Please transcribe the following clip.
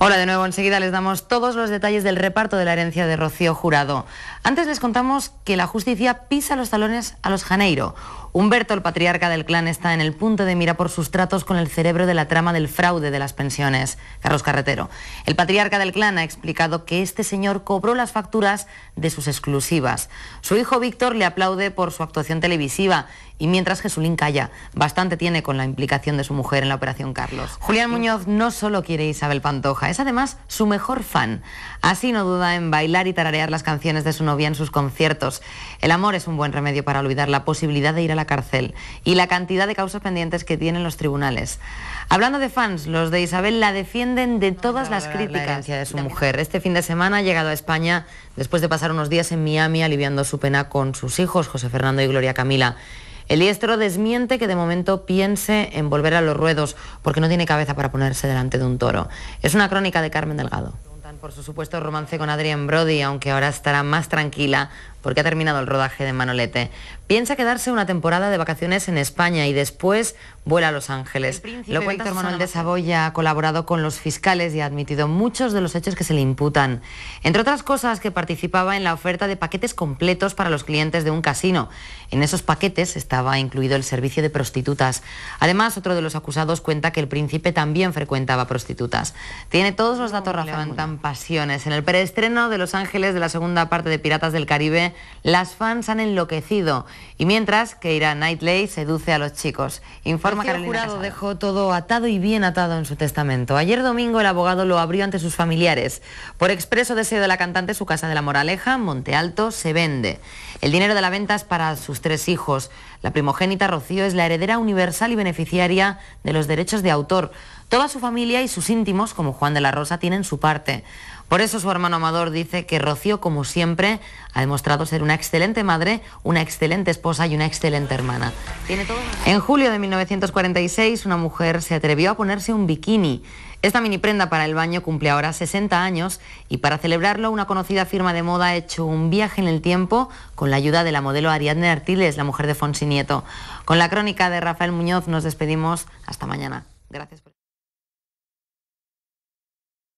Hola de nuevo, enseguida les damos todos los detalles del reparto de la herencia de Rocío Jurado. Antes les contamos que la justicia pisa los talones a los Janeiro. Humberto, el patriarca del clan, está en el punto de mira por sus tratos con el cerebro de la trama del fraude de las pensiones. Carlos Carretero. El patriarca del clan ha explicado que este señor cobró las facturas de sus exclusivas. Su hijo Víctor le aplaude por su actuación televisiva y mientras Jesulín calla, bastante tiene con la implicación de su mujer en la operación Carlos. Julián Muñoz no solo quiere Isabel Pantoja, es además su mejor fan. Así no duda en bailar y tararear las canciones de su novia en sus conciertos. El amor es un buen remedio para olvidar la posibilidad de ir a la cárcel y la cantidad de causas pendientes que tienen los tribunales. Hablando de fans, los de Isabel la defienden de todas las críticas de su mujer. Este fin de semana ha llegado a España después de pasar unos días en Miami aliviando su pena con sus hijos, José Fernando y Gloria Camila. El diestro desmiente que de momento piense en volver a los ruedos porque no tiene cabeza para ponerse delante de un toro. Es una crónica de Carmen Delgado por su supuesto romance con Adrian Brody, aunque ahora estará más tranquila porque ha terminado el rodaje de Manolete. Piensa quedarse una temporada de vacaciones en España y después vuela a Los Ángeles. Lo cuenta Víctor Manuel de Saboya, ha colaborado con los fiscales y ha admitido muchos de los hechos que se le imputan. Entre otras cosas, que participaba en la oferta de paquetes completos para los clientes de un casino. En esos paquetes estaba incluido el servicio de prostitutas. Además, otro de los acusados cuenta que el príncipe también frecuentaba prostitutas. Tiene todos los datos, Rafael, tan pasiones. En el preestreno de Los Ángeles de la segunda parte de Piratas del Caribe, las fans han enloquecido. Y mientras, Keira Knightley seduce a los chicos. Informa que el jurado dejó todo atado y bien atado en su testamento. Ayer domingo el abogado lo abrió ante sus familiares. Por expreso deseo de la cantante, su casa de la Moraleja, Monte Alto, se vende. El dinero de la venta es para sus tres hijos. La primogénita Rocío es la heredera universal y beneficiaria de los derechos de autor. Toda su familia y sus íntimos, como Juan de la Rosa, tienen su parte. Por eso su hermano Amador dice que Rocío, como siempre, ha demostrado ser una excelente madre, una excelente esposa y una excelente hermana. En julio de 1946, una mujer se atrevió a ponerse un bikini. Esta mini prenda para el baño cumple ahora 60 años y para celebrarlo una conocida firma de moda ha hecho un viaje en el tiempo con la ayuda de la modelo Ariadne Artiles, la mujer de Fonsi Nieto. Con la crónica de Rafael Muñoz nos despedimos. Hasta mañana. Gracias por...